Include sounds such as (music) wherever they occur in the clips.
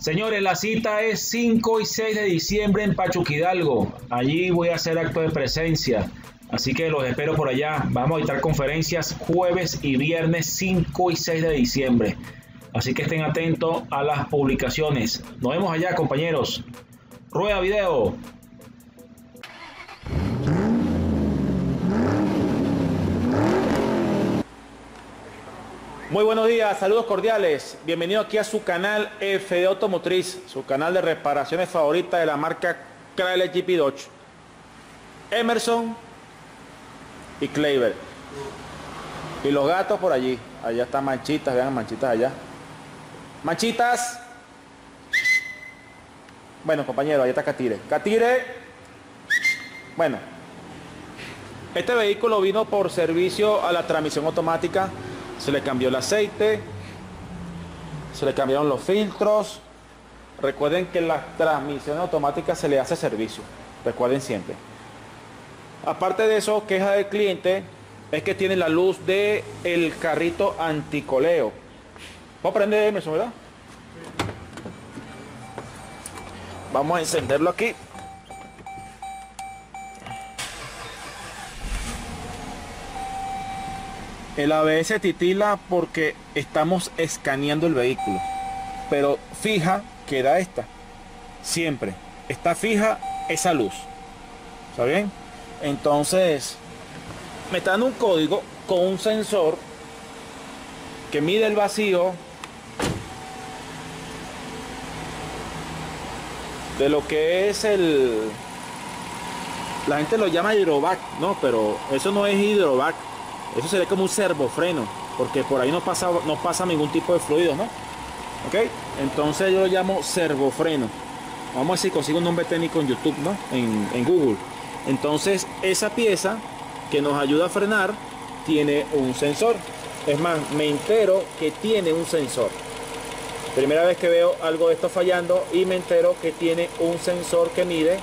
Señores, la cita es 5 y 6 de diciembre en Pachuca Hidalgo. Allí voy a hacer acto de presencia. Así que los espero por allá. Vamos a dictar conferencias jueves y viernes 5 y 6 de diciembre. Así que estén atentos a las publicaciones. Nos vemos allá, compañeros. Rueda video. Muy buenos días, saludos cordiales. Bienvenido aquí a su canal F de Automotriz, su canal de reparaciones favorita de la marca Chrysler GP Dodge. Emerson y Kleiber. Y los gatos por allí. Allá están manchitas, vean manchitas allá. Manchitas. Bueno, compañero, ahí está Catire. Catire. Bueno. Este vehículo vino por servicio a la transmisión automática se le cambió el aceite, se le cambiaron los filtros. Recuerden que la transmisión automática se le hace servicio, recuerden siempre. Aparte de eso, queja del cliente es que tiene la luz de el carrito anticoleo. Vamos a prender eso, ¿verdad? Vamos a encenderlo aquí. El ABS titila porque estamos escaneando el vehículo. Pero fija queda esta. Siempre. Está fija esa luz. ¿Está bien? Entonces, me está dando un código con un sensor que mide el vacío de lo que es el la gente lo llama hidrovac no pero eso no es hidrovac eso sería como un servofreno, porque por ahí no pasa, no pasa ningún tipo de fluido, ¿no? ¿Ok? Entonces yo lo llamo servofreno. Vamos a ver si consigo un nombre técnico en YouTube, ¿no? En, en Google. Entonces esa pieza que nos ayuda a frenar tiene un sensor. Es más, me entero que tiene un sensor. Primera vez que veo algo de esto fallando y me entero que tiene un sensor que mide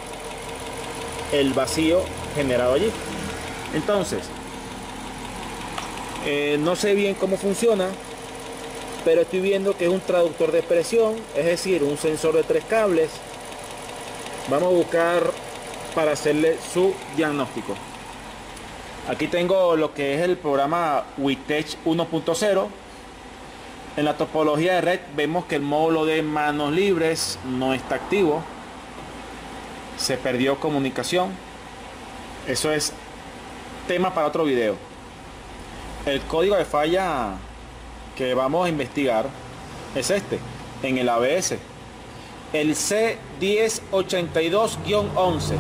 el vacío generado allí. Entonces, eh, no sé bien cómo funciona, pero estoy viendo que es un traductor de presión, es decir, un sensor de tres cables. Vamos a buscar para hacerle su diagnóstico. Aquí tengo lo que es el programa Witech 1.0. En la topología de red vemos que el módulo de manos libres no está activo. Se perdió comunicación. Eso es tema para otro video. El código de falla que vamos a investigar es este, en el ABS. El C1082-11.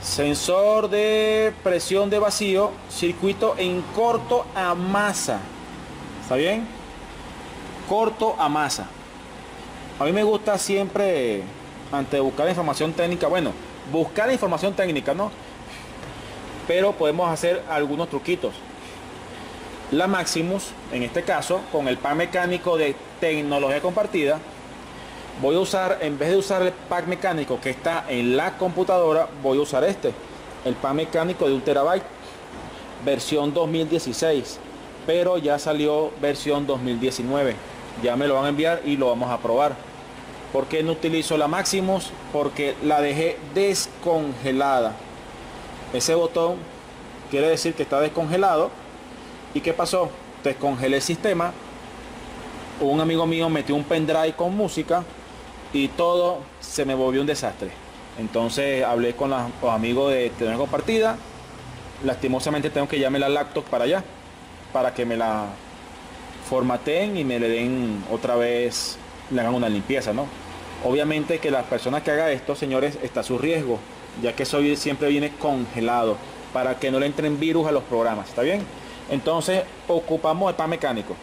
Sensor de presión de vacío, circuito en corto a masa. ¿Está bien? Corto a masa. A mí me gusta siempre, antes de buscar información técnica, bueno, buscar información técnica, ¿no? Pero podemos hacer algunos truquitos la Maximus, en este caso, con el pack mecánico de tecnología compartida, voy a usar, en vez de usar el pack mecánico que está en la computadora, voy a usar este, el pack mecánico de un terabyte, versión 2016, pero ya salió versión 2019. Ya me lo van a enviar y lo vamos a probar. ¿Por qué no utilizo la Maximus? Porque la dejé descongelada. Ese botón quiere decir que está descongelado ¿Y qué pasó? Descongelé el sistema. Un amigo mío metió un pendrive con música y todo se me volvió un desastre. Entonces hablé con los amigos de tener compartida. Lastimosamente tengo que llamarme la laptop para allá para que me la formateen y me le den otra vez, le hagan una limpieza, ¿no? Obviamente que las personas que hagan esto, señores, está a su riesgo, ya que eso siempre viene congelado para que no le entren virus a los programas, ¿está bien? Entonces ocupamos el pan mecánico.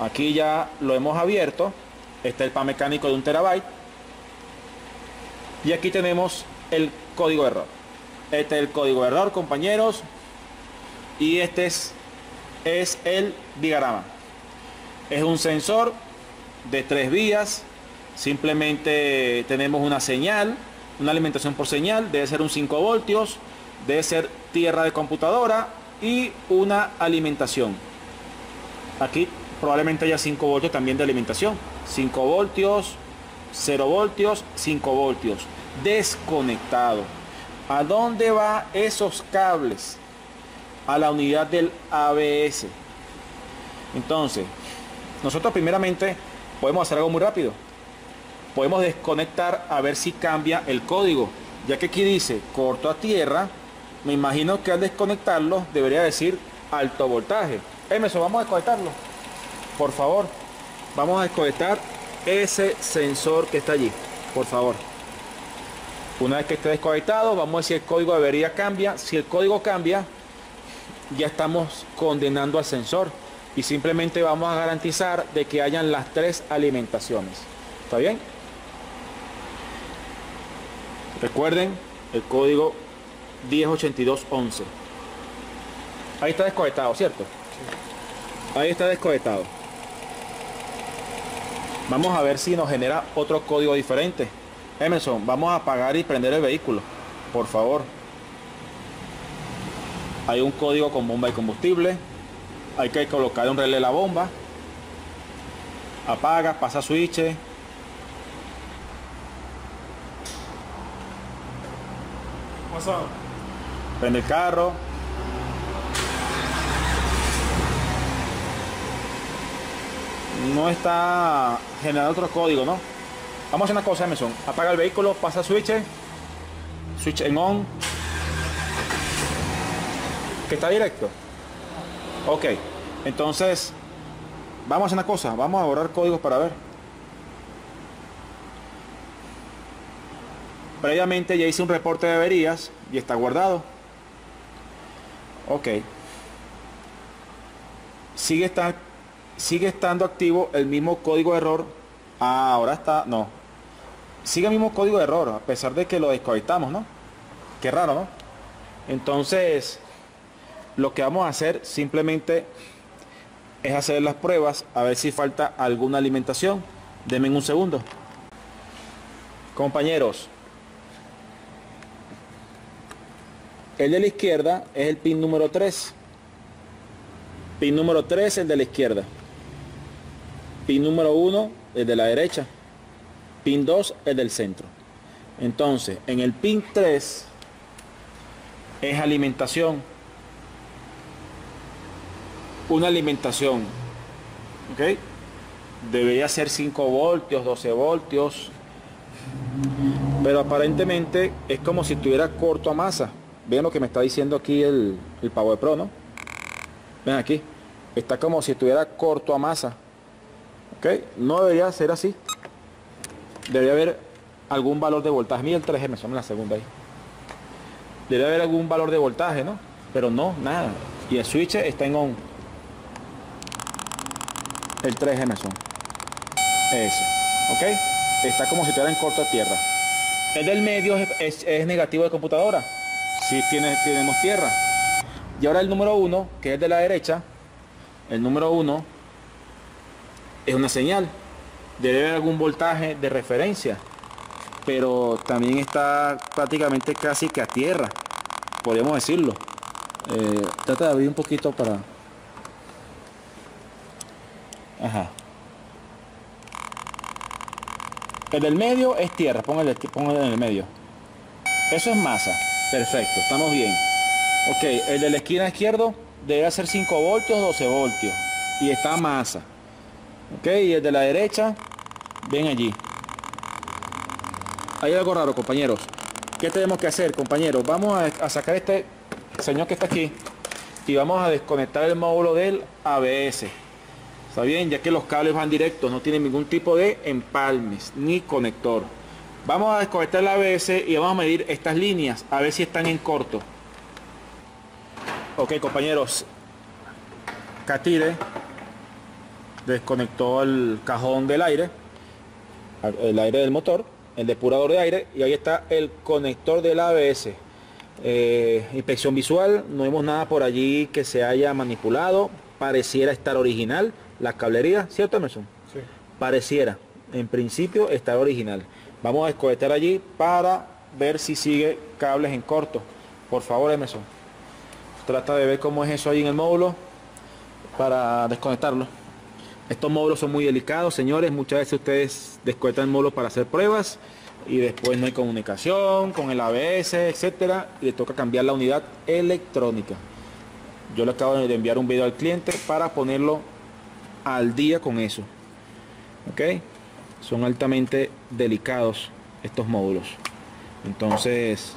Aquí ya lo hemos abierto. Este es el pan mecánico de un terabyte. Y aquí tenemos el código de error. Este es el código de error, compañeros. Y este es, es el diagrama. Es un sensor de tres vías. Simplemente tenemos una señal, una alimentación por señal. Debe ser un 5 voltios. Debe ser tierra de computadora y una alimentación. Aquí probablemente haya 5 voltios también de alimentación. 5 voltios, 0 voltios, 5 voltios. Desconectado. ¿A dónde va esos cables? A la unidad del ABS. Entonces, nosotros primeramente podemos hacer algo muy rápido. Podemos desconectar a ver si cambia el código. Ya que aquí dice corto a tierra, me imagino que al desconectarlo debería decir alto voltaje. Emerson, vamos a desconectarlo. Por favor, vamos a desconectar ese sensor que está allí. Por favor. Una vez que esté desconectado, vamos a ver si el código de avería cambia. Si el código cambia, ya estamos condenando al sensor y simplemente vamos a garantizar de que hayan las tres alimentaciones. ¿Está bien? Recuerden el código 108211. Ahí está desconectado, ¿cierto? Ahí está desconectado. Vamos a ver si nos genera otro código diferente. Emerson, vamos a apagar y prender el vehículo. Por favor. Hay un código con bomba y combustible. Hay que colocar un relé la bomba. Apaga, pasa switch. Prende el carro. No está generando otro código, ¿no? Vamos a hacer una cosa, Emerson. Apaga el vehículo, pasa switch. Switch en on. Que está directo. Ok. Entonces, vamos a hacer una cosa. Vamos a borrar códigos para ver. Previamente ya hice un reporte de averías y está guardado. Ok. Sigue, está, sigue estando activo el mismo código de error. Ah, ahora está, no. Sigue el mismo código de error, a pesar de que lo desconectamos, ¿no? Qué raro, ¿no? Entonces, lo que vamos a hacer simplemente es hacer las pruebas, a ver si falta alguna alimentación. Denme un segundo. Compañeros, El de la izquierda es el pin número 3. Pin número 3 el de la izquierda. Pin número 1 el de la derecha. Pin 2 el del centro. Entonces, en el pin 3 es alimentación. Una alimentación. ¿Ok? Debería ser 5 voltios, 12 voltios. Pero aparentemente es como si estuviera corto a masa. Vean lo que me está diciendo aquí el, el Power Pro, ¿no? Ven aquí. Está como si estuviera corto a masa. ¿Ok? No debería ser así. Debería haber algún valor de voltaje. Mira el 3M, son la segunda ahí. Debería haber algún valor de voltaje, ¿no? Pero no, nada. Y el switch está en on. El 3M son. Ese. ¿Ok? Está como si estuviera en corto a tierra. El del medio es, es negativo de computadora si tiene, tenemos tierra. Y ahora el número uno, que es de la derecha, el número uno es una señal. Debe haber algún voltaje de referencia, pero también está prácticamente casi que a tierra, podríamos decirlo. Eh, trata de abrir un poquito para... Ajá. El del medio es tierra, póngale, póngale en el medio. Eso es masa. Perfecto, estamos bien. Ok, el de la esquina izquierdo debe ser 5 voltios, 12 voltios. Y está masa. Ok, y el de la derecha, ven allí. Hay algo raro, compañeros. ¿Qué tenemos que hacer, compañeros? Vamos a, sacar este señor que está aquí y vamos a desconectar el módulo del ABS. ¿Está bien? Ya que los cables van directos, no tienen ningún tipo de empalmes ni conector. Vamos a desconectar la ABS y vamos a medir estas líneas, a ver si están en corto. Ok, compañeros. Catire desconectó el cajón del aire, el aire del motor, el depurador de aire, y ahí está el conector del ABS. Eh, inspección visual, no vemos nada por allí que se haya manipulado, pareciera estar original la cablería, ¿cierto Emerson? Sí. Pareciera, en principio estar original. Vamos a desconectar allí para ver si sigue cables en corto. Por favor, Emerson. Trata de ver cómo es eso ahí en el módulo para desconectarlo. Estos módulos son muy delicados, señores. Muchas veces ustedes descuentan módulos para hacer pruebas y después no hay comunicación con el ABS, etcétera, y le toca cambiar la unidad electrónica. Yo le acabo de enviar un video al cliente para ponerlo al día con eso. ¿Ok? Son altamente delicados estos módulos. Entonces,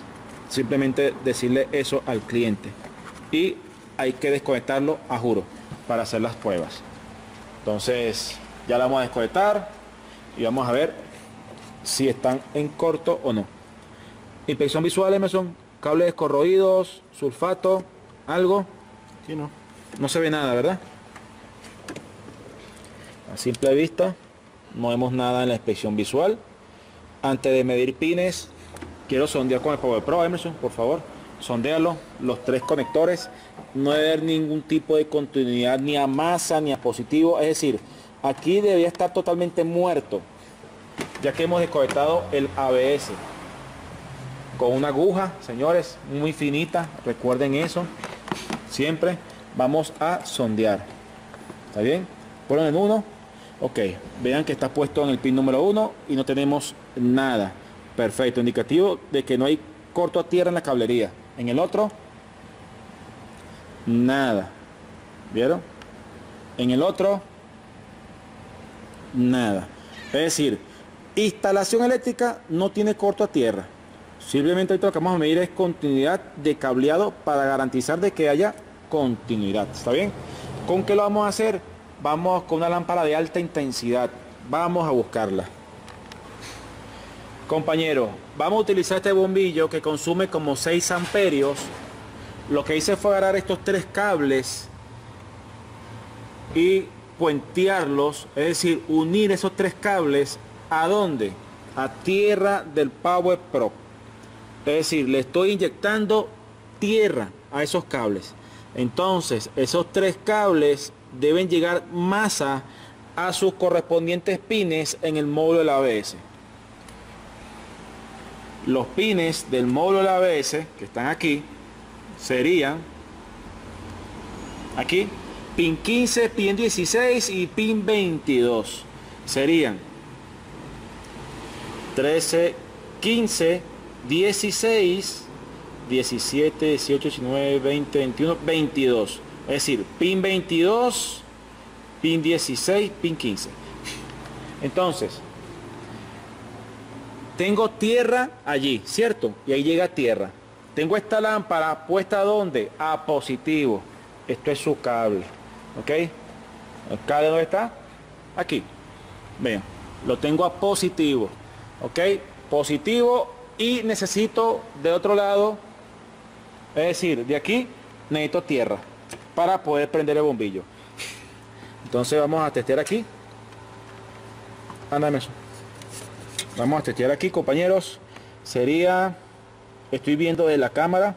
simplemente decirle eso al cliente. Y hay que desconectarlo a juro para hacer las pruebas. Entonces, ya la vamos a desconectar y vamos a ver si están en corto o no. Inspección visual, Emerson, cables corroídos, sulfato, algo. Sí, no. No se ve nada, ¿verdad? A simple vista, no vemos nada en la inspección visual. Antes de medir pines, quiero sondear con el Power Pro, Emerson, por favor. Sondealo, los tres conectores. No debe haber ningún tipo de continuidad ni a masa ni a positivo. Es decir, aquí debería estar totalmente muerto ya que hemos desconectado el ABS con una aguja, señores, muy finita, recuerden eso, siempre vamos a sondear, ¿está bien? Ponen en uno, ok, vean que está puesto en el pin número uno y no tenemos nada, perfecto, indicativo de que no hay corto a tierra en la cablería, en el otro, nada, ¿vieron? En el otro, nada, es decir, Instalación eléctrica no tiene corto a tierra. Simplemente lo que vamos a medir es continuidad de cableado para garantizar de que haya continuidad. ¿Está bien? ¿Con qué lo vamos a hacer? Vamos con una lámpara de alta intensidad. Vamos a buscarla. Compañero, vamos a utilizar este bombillo que consume como 6 amperios. Lo que hice fue agarrar estos tres cables y puentearlos, es decir, unir esos tres cables ¿A dónde? A tierra del Power Pro. Es decir, le estoy inyectando tierra a esos cables. Entonces, esos tres cables deben llegar masa a sus correspondientes pines en el módulo del ABS. Los pines del módulo del ABS que están aquí serían aquí pin 15, pin 16 y pin 22. Serían 13, 15, 16, 17, 18, 19, 20, 21, 22. Es decir, pin 22, pin 16, pin 15. Entonces, tengo tierra allí, ¿cierto? Y ahí llega tierra. Tengo esta lámpara puesta donde? A positivo. Esto es su cable. ¿Ok? ¿El cable dónde está? Aquí. Vean, lo tengo a positivo ok positivo y necesito de otro lado es decir de aquí necesito tierra para poder prender el bombillo. Entonces vamos a testear aquí. Ándame eso. Vamos a testear aquí compañeros. Sería estoy viendo de la cámara.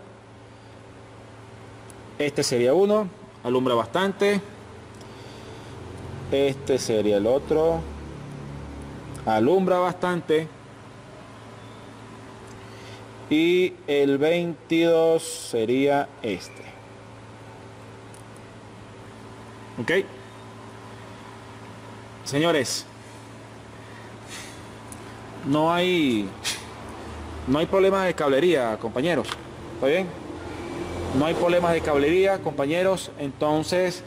Este sería uno. Alumbra bastante. Este sería el otro. Alumbra bastante. Y el 22 sería este ok señores no hay no hay problema de cablería compañeros. Está bien no hay problemas de cablería compañeros. Entonces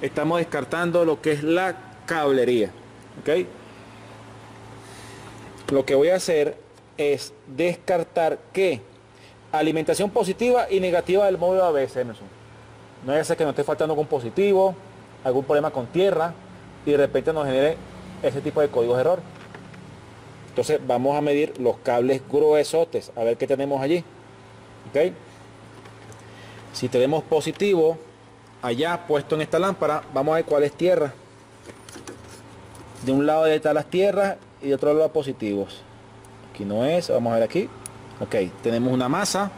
estamos descartando lo que es la cablería ok lo que voy a hacer es descartar que alimentación positiva y negativa del módulo ABS, Emerson. No es que nos esté faltando con positivo, algún problema con tierra y de repente nos genere ese tipo de códigos de error. Entonces vamos a medir los cables gruesotes, a ver qué tenemos allí. ¿Ok? Si tenemos positivo allá puesto en esta lámpara, vamos a ver cuál es tierra. De un lado están las tierras y de otro lado positivos aquí no es vamos a ver aquí ok tenemos una masa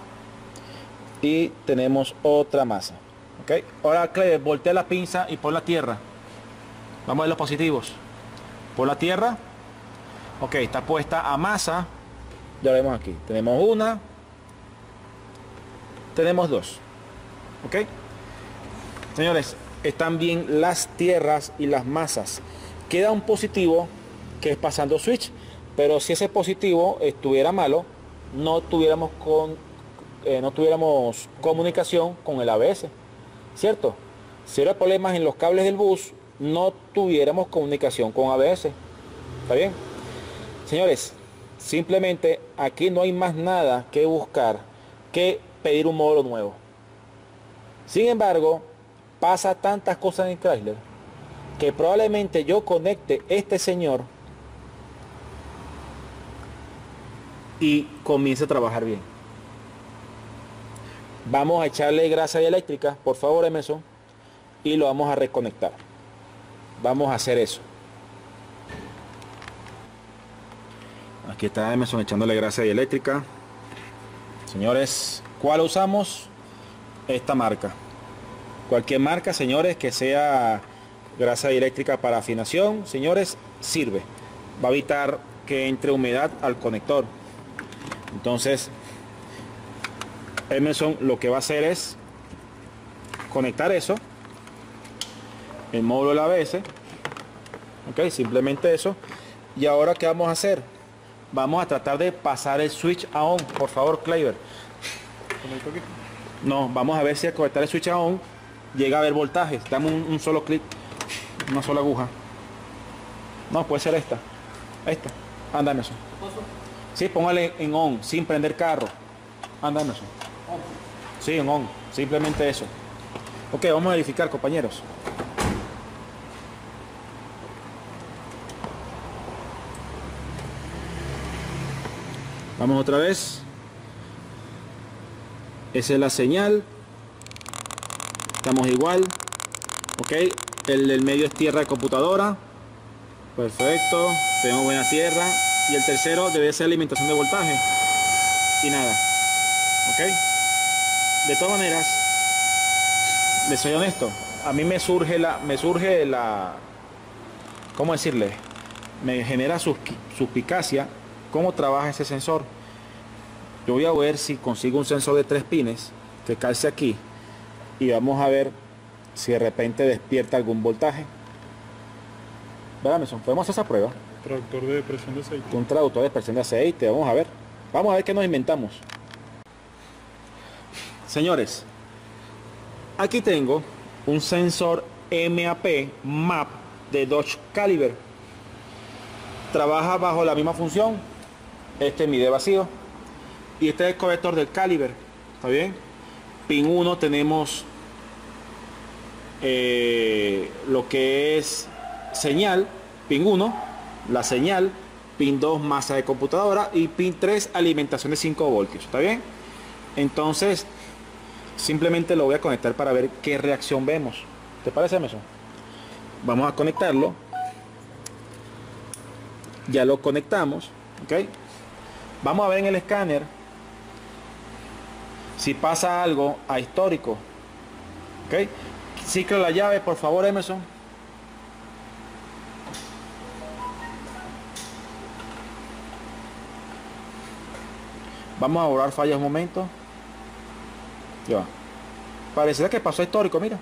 y tenemos otra masa ok ahora Cleve voltea la pinza y por la tierra. Vamos a ver los positivos. Por la tierra. Ok está puesta a masa. Ya vemos aquí. Tenemos una. Tenemos dos. Ok. Señores están bien las tierras y las masas. Queda un positivo que es pasando switch, pero si ese positivo estuviera malo, no tuviéramos con eh, no tuviéramos comunicación con el ABS, ¿cierto? Si hubiera problemas en los cables del bus, no tuviéramos comunicación con ABS. ¿Está bien? Señores, simplemente aquí no hay más nada que buscar que pedir un módulo nuevo. Sin embargo, pasa tantas cosas en Chrysler que probablemente yo conecte este señor y comience a trabajar bien. Vamos a echarle grasa eléctrica, por favor Emerson, y lo vamos a reconectar. Vamos a hacer eso. Aquí está Emerson echándole grasa eléctrica. Señores, ¿cuál usamos? Esta marca. Cualquier marca, señores, que sea grasa eléctrica para afinación, señores, sirve. Va a evitar que entre humedad al conector. Entonces, Emerson lo que va a hacer es conectar eso, el módulo de la ABS, ok, simplemente eso. Y ahora, ¿qué vamos a hacer? Vamos a tratar de pasar el switch a on, por favor, Cleaver. No, vamos a ver si al conectar el switch a on llega a ver voltaje. Dame un, solo clic, una sola aguja. No, puede ser esta. Esta. Anda, Emerson. Sí, póngale en on, sin prender carro. Anda, Emerson. Sí, en on. Simplemente eso. Ok, vamos a verificar, compañeros. Vamos otra vez. Esa es la señal. Estamos igual. Ok. El del medio es tierra de computadora. Perfecto. Tenemos buena tierra. Y el tercero debe ser alimentación de voltaje. Y nada. Ok de todas maneras, les soy honesto, a mí me surge la, me surge la, ¿cómo decirle? Me genera suspicacia cómo trabaja ese sensor. Yo voy a ver si consigo un sensor de tres pines que calce aquí y vamos a ver si de repente despierta algún voltaje. ¿Verdad, Podemos hacer esa prueba. Traductor de presión de aceite. Un traductor de presión de aceite, vamos a ver. Vamos a ver qué nos inventamos. Señores, aquí tengo un sensor MAP MAP de Dodge Caliber. Trabaja bajo la misma función. Este mide vacío. Y este es el colector del Caliber. ¿Está bien? Pin 1 tenemos eh, lo que es señal. Pin 1, la señal. Pin 2, masa de computadora. Y pin 3, alimentación de 5 voltios. ¿Está bien? Entonces, Simplemente lo voy a conectar para ver qué reacción vemos. ¿Te parece eso? Vamos a conectarlo. Ya lo conectamos. ¿Ok? Vamos a ver en el escáner si pasa algo a histórico. ¿Ok? Ciclo la llave, por favor, Emerson. Vamos a borrar fallas un momento. Ya va. que pasó histórico, mira.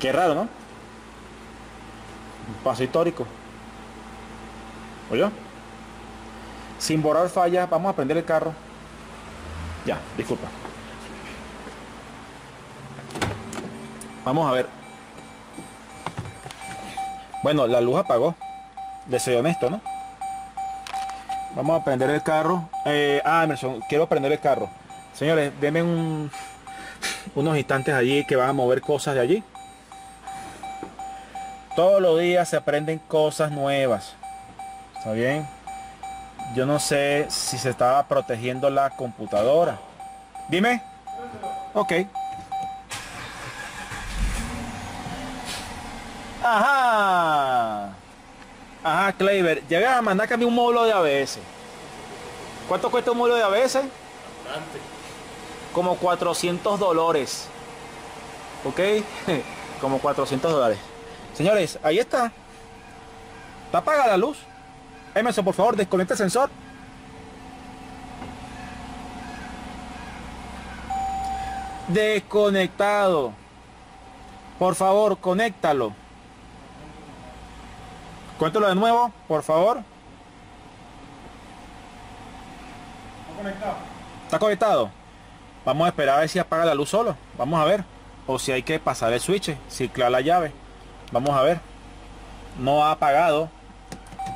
Qué raro, ¿no? Paso histórico. ¿Oye? Sin borrar fallas, vamos a prender el carro. Ya, disculpa. Vamos a ver. Bueno, la luz apagó. De ser honesto, ¿no? Vamos a prender el carro. Eh, ah, Emerson, quiero prender el carro. Señores, denme (laughs) unos instantes allí que van a mover cosas de allí. Todos los días se aprenden cosas nuevas. ¿Está bien? Yo no sé si se estaba protegiendo la computadora. Dime. Ok. Ajá. Ajá, Clever. Llega a mandar a un módulo de ABS. ¿Cuánto cuesta un módulo de ABS? Como 400 dólares. ¿Ok? (laughs) Como 400 dólares. Señores, ahí está. Está apagada la luz. Emerson, por favor, desconecta el sensor. Desconectado. Por favor, conéctalo. Cuéntalo de nuevo, por favor. ¿Está conectado? ¿Está conectado? Vamos a esperar a ver si apaga la luz solo. Vamos a ver. O si hay que pasar el switch, ciclar la llave. Vamos a ver. No ha apagado.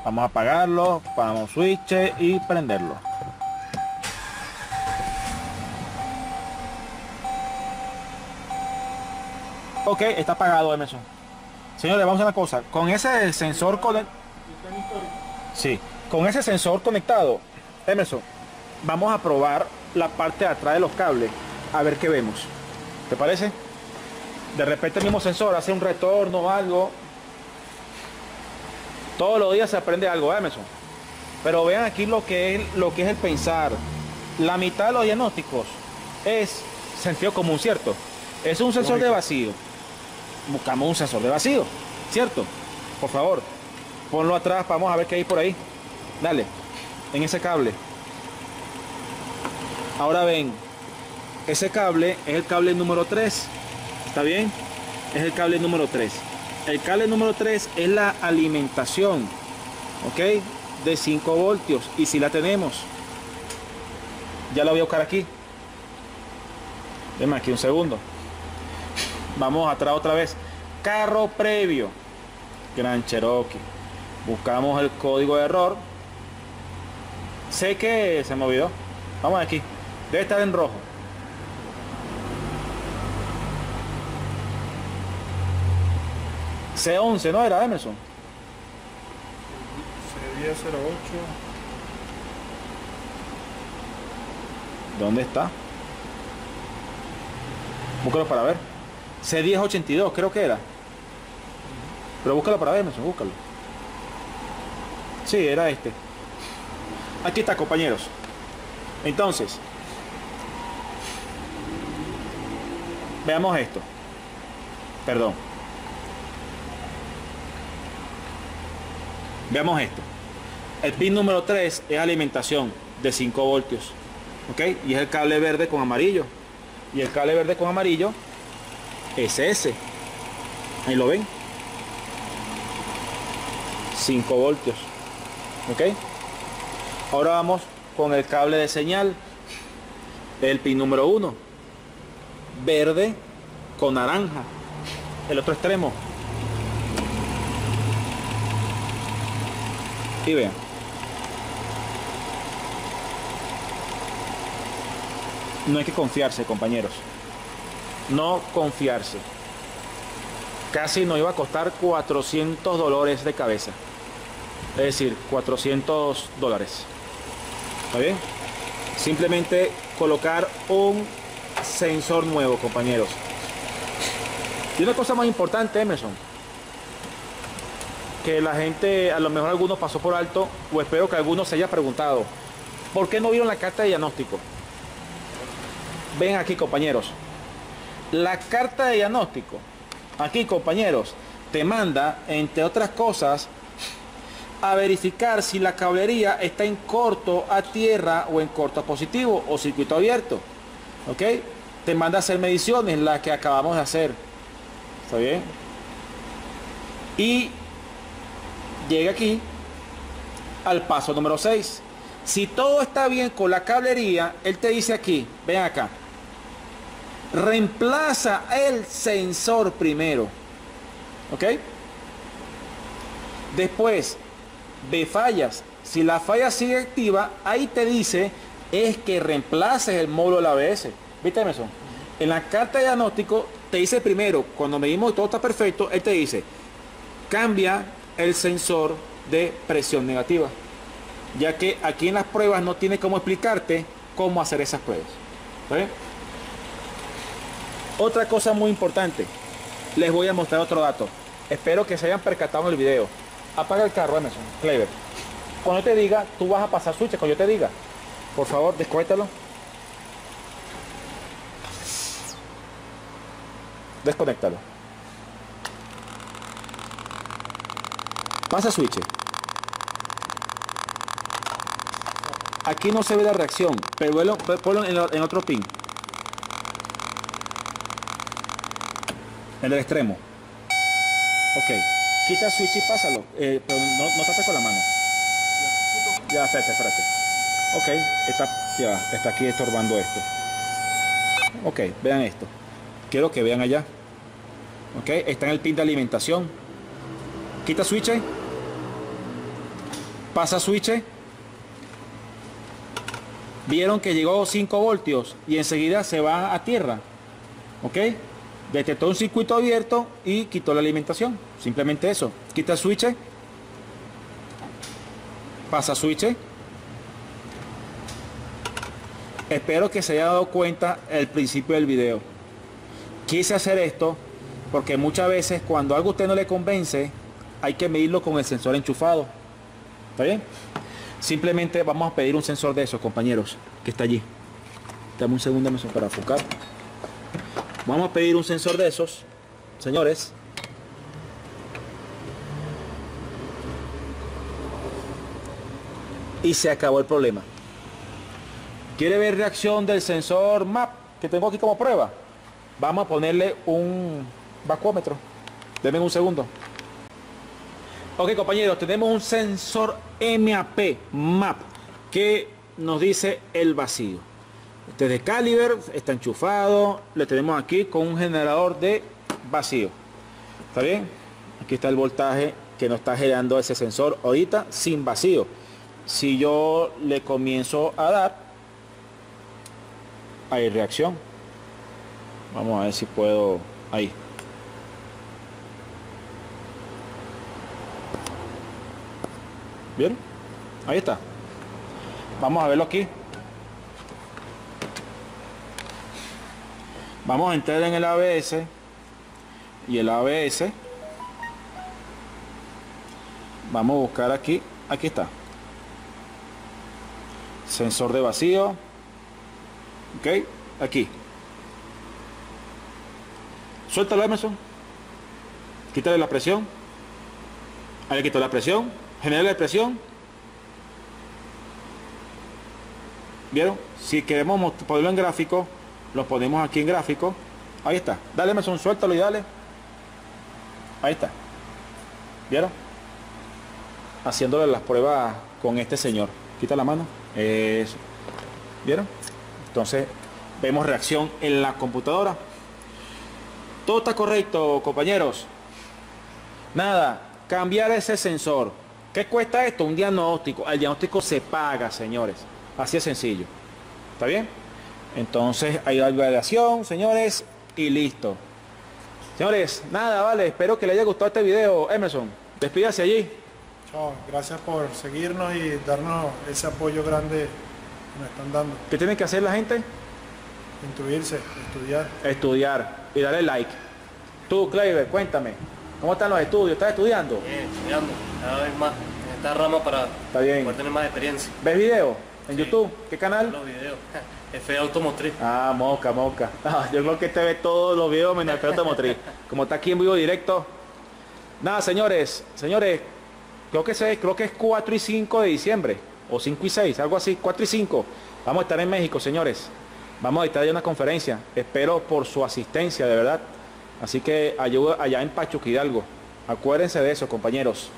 Vamos a apagarlo, apagamos switch y prenderlo. Ok, está apagado Emerson. Señores, vamos a una cosa. Con ese sensor con Sí, con ese sensor conectado, Emerson, vamos a probar la parte de atrás de los cables a ver qué vemos. ¿Te parece? De repente el mismo sensor hace un retorno o algo. Todos los días se aprende algo, Emerson. Pero vean aquí lo que es lo que es el pensar. La mitad de los diagnósticos es sentido común, ¿cierto? Es un sensor de vacío. Buscamos un sensor de vacío, ¿cierto? Por favor, ponlo atrás, vamos a ver qué hay por ahí. Dale, en ese cable. Ahora ven, ese cable es el cable número 3. ¿Está bien? Es el cable número 3. El cable número 3 es la alimentación, ¿ok? De 5 voltios. Y si la tenemos, ya la voy a buscar aquí. Deme aquí un segundo. Vamos atrás otra vez. Carro previo. Gran Cherokee. Buscamos el código de error. Sé que se me olvidó. Vamos aquí. Debe estar en rojo. C11, ¿no era Emerson? Sería 08. ¿Dónde está? Búscalo para ver. C1082, creo que era. Pero búscalo para ver, búscalo. Sí, era este. Aquí está, compañeros. Entonces, veamos esto. Perdón. Veamos esto. El pin número 3 es alimentación de 5 voltios. ¿Ok? Y es el cable verde con amarillo. Y el cable verde con amarillo es ese. Ahí lo ven. 5 voltios. ¿Ok? Ahora vamos con el cable de señal. El pin número 1. Verde con naranja. El otro extremo. Y vean. No hay que confiarse, compañeros. No confiarse. Casi nos iba a costar 400 dólares de cabeza. Es decir, 400 dólares. ¿Está bien? Simplemente colocar un sensor nuevo, compañeros. Y una cosa más importante, Emerson, que la gente, a lo mejor algunos pasó por alto, o espero que algunos se haya preguntado, ¿por qué no vieron la carta de diagnóstico? Ven aquí, compañeros. La carta de diagnóstico, aquí, compañeros, te manda, entre otras cosas, a verificar si la cablería está en corto a tierra o en corto positivo o circuito abierto. ¿Ok? Te manda a hacer mediciones, las que acabamos de hacer. ¿Está bien? Y llega aquí al paso número 6. Si todo está bien con la cablería, él te dice aquí, ven acá, reemplaza el sensor primero. ¿Ok? Después de fallas. Si la falla sigue activa, ahí te dice es que reemplaces el módulo de la ABS. ¿Viste, Emerson? En la carta de diagnóstico te dice primero, cuando medimos todo está perfecto, él te dice, cambia el sensor de presión negativa. Ya que aquí en las pruebas no tiene cómo explicarte cómo hacer esas pruebas. Otra cosa muy importante, les voy a mostrar otro dato. Espero que se hayan percatado en el video. Apaga el carro, Emerson, Clever. Cuando te diga, tú vas a pasar switch, cuando yo te diga, por favor, desconéctalo. Desconéctalo. Pasa switch. Aquí no se ve la reacción, pero ponlo, en otro pin. En el extremo. Ok. Quita el switch y pásalo. Eh, pero no, no tapes con la mano. Ya, espérate, espérate. Ok, está, ya, está aquí estorbando esto. Ok, vean esto. Quiero que vean allá. Ok, está en el pin de alimentación. Quita switch. Pasa switch. Vieron que llegó 5 voltios y enseguida se va a tierra. Ok, detectó un circuito abierto y quitó la alimentación. Simplemente eso. Quita switch. Pasa switch. Espero que se haya dado cuenta el principio del video. Quise hacer esto porque muchas veces cuando algo a usted no le convence, hay que medirlo con el sensor enchufado. ¿Está bien? Simplemente vamos a pedir un sensor de esos, compañeros, que está allí. Dame un segundo para enfocar. Vamos a pedir un sensor de esos, señores. Y se acabó el problema. ¿Quiere ver reacción del sensor MAP que tengo aquí como prueba? Vamos a ponerle un vacúmetro. Denme un segundo. Ok compañeros, tenemos un sensor MAP, MAP, que nos dice el vacío. Este es de caliber, está enchufado, le tenemos aquí con un generador de vacío. ¿Está bien? Aquí está el voltaje que nos está generando ese sensor ahorita sin vacío. Si yo le comienzo a dar, hay reacción. Vamos a ver si puedo... Ahí. ¿Bien? Ahí está. Vamos a verlo aquí. Vamos a entrar en el ABS. Y el ABS. Vamos a buscar aquí. Aquí está. Sensor de vacío. Ok. Aquí. Suéltalo Emerson. Quítale la presión. Ahí le quito la presión. Genera la presión. ¿Vieron? Si queremos ponerlo en gráfico, lo ponemos aquí en gráfico. Ahí está. Dale Emerson, suéltalo y dale. Ahí está. ¿Vieron? Haciéndole las pruebas con este señor. Quita la mano. Eso. ¿Vieron? Entonces, vemos reacción en la computadora. Todo está correcto, compañeros. Nada, cambiar ese sensor. ¿Qué cuesta esto? Un diagnóstico. El diagnóstico se paga, señores. Así es sencillo. ¿Está bien? Entonces hay validación, señores, y listo. Señores, nada, vale. Espero que les haya gustado este video. Emerson, despídase allí. Chao, gracias por seguirnos y darnos ese apoyo grande que nos están dando. ¿Qué tiene que hacer la gente? Instruirse, estudiar. Estudiar y darle like. Tú, Kleiber, cuéntame. ¿Cómo están los estudios? ¿Estás estudiando? Bien, estudiando cada vez más en esta rama para Está bien. poder tener más experiencia. ¿Ves video? ¿En Sí. YouTube? ¿Qué canal? Los videos. (laughs) F Automotriz. Ah, moca, moca. Ah, yo creo que este ve todos los videos menos el pelota motriz. Como está aquí en vivo directo. Nada, señores, señores, creo que, se, creo que es 4 y 5 de diciembre. O 5 y 6, algo así, 4 y 5. Vamos a estar en México, señores. Vamos a estar en una conferencia. Espero por su asistencia, de verdad. Así que ayuda allá en Pachuca Hidalgo. Acuérdense de eso, compañeros.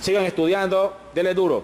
Sigan estudiando, denle duro.